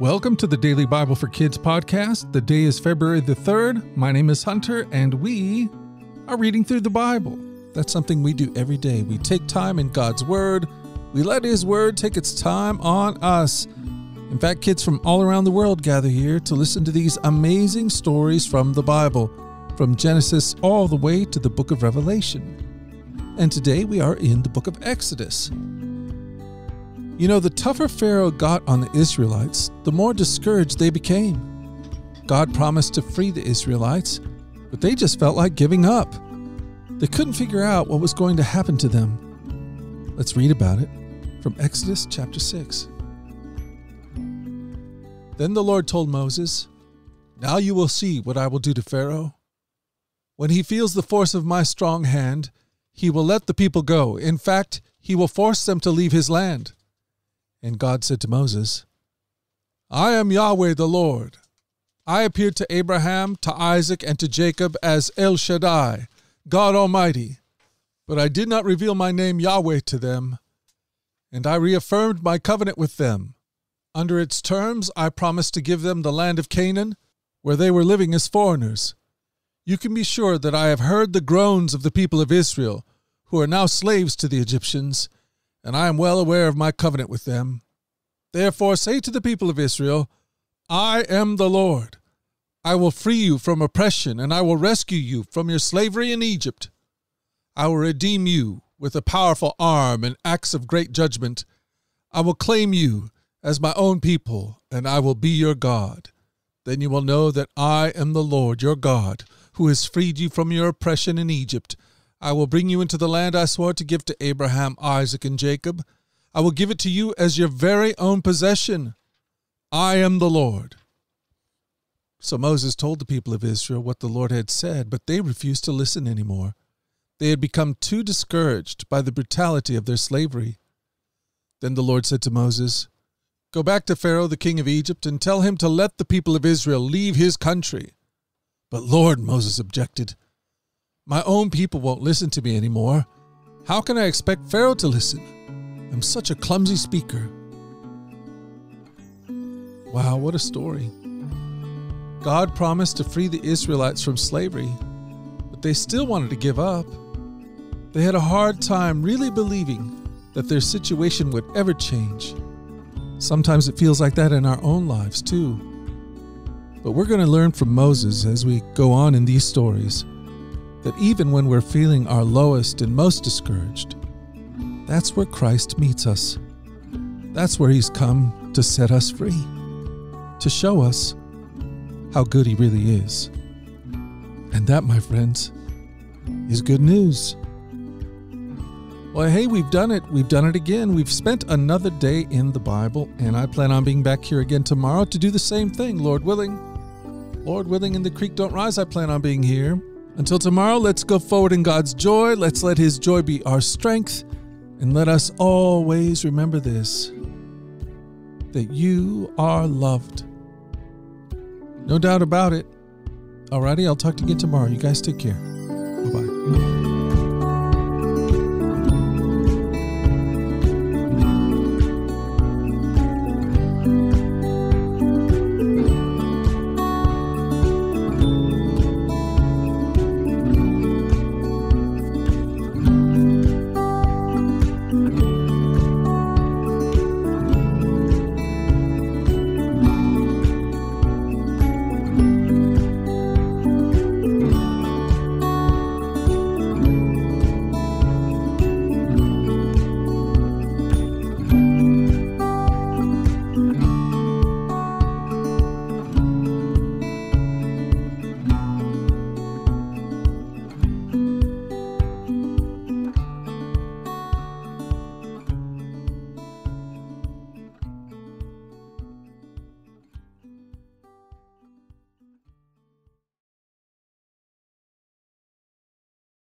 Welcome to the Daily Bible for Kids podcast. The day is February the 3rd. My name is Hunter, and we are reading through the Bible. That's something we do every day. We take time in God's Word, we let His Word take its time on us. In fact, kids from all around the world gather here to listen to these amazing stories from the Bible, from Genesis all the way to the book of Revelation. And today we are in the book of Exodus. You know, the tougher Pharaoh got on the Israelites, the more discouraged they became. God promised to free the Israelites, but they just felt like giving up. They couldn't figure out what was going to happen to them. Let's read about it from Exodus chapter 6. Then the Lord told Moses, Now you will see what I will do to Pharaoh. When he feels the force of my strong hand, he will let the people go. In fact, he will force them to leave his land. And God said to Moses, I am Yahweh the Lord. I appeared to Abraham, to Isaac, and to Jacob as El Shaddai, God Almighty, but I did not reveal my name Yahweh to them. And I reaffirmed my covenant with them. Under its terms, I promised to give them the land of Canaan, where they were living as foreigners. You can be sure that I have heard the groans of the people of Israel, who are now slaves to the Egyptians and I am well aware of my covenant with them. Therefore say to the people of Israel, I am the Lord. I will free you from oppression, and I will rescue you from your slavery in Egypt. I will redeem you with a powerful arm and acts of great judgment. I will claim you as my own people, and I will be your God. Then you will know that I am the Lord your God, who has freed you from your oppression in Egypt I will bring you into the land I swore to give to Abraham, Isaac, and Jacob. I will give it to you as your very own possession. I am the Lord. So Moses told the people of Israel what the Lord had said, but they refused to listen any more. They had become too discouraged by the brutality of their slavery. Then the Lord said to Moses, Go back to Pharaoh, the king of Egypt, and tell him to let the people of Israel leave his country. But Lord, Moses objected, my own people won't listen to me anymore. How can I expect Pharaoh to listen? I'm such a clumsy speaker. Wow, what a story. God promised to free the Israelites from slavery, but they still wanted to give up. They had a hard time really believing that their situation would ever change. Sometimes it feels like that in our own lives, too. But we're going to learn from Moses as we go on in these stories that even when we're feeling our lowest and most discouraged, that's where Christ meets us. That's where He's come to set us free, to show us how good He really is. And that, my friends, is good news. Well, hey, we've done it. We've done it again. We've spent another day in the Bible, and I plan on being back here again tomorrow to do the same thing, Lord willing. Lord willing, and the creek don't rise, I plan on being here. Until tomorrow, let's go forward in God's joy. Let's let His joy be our strength. And let us always remember this that you are loved. No doubt about it. Alrighty, I'll talk to you again tomorrow. You guys take care.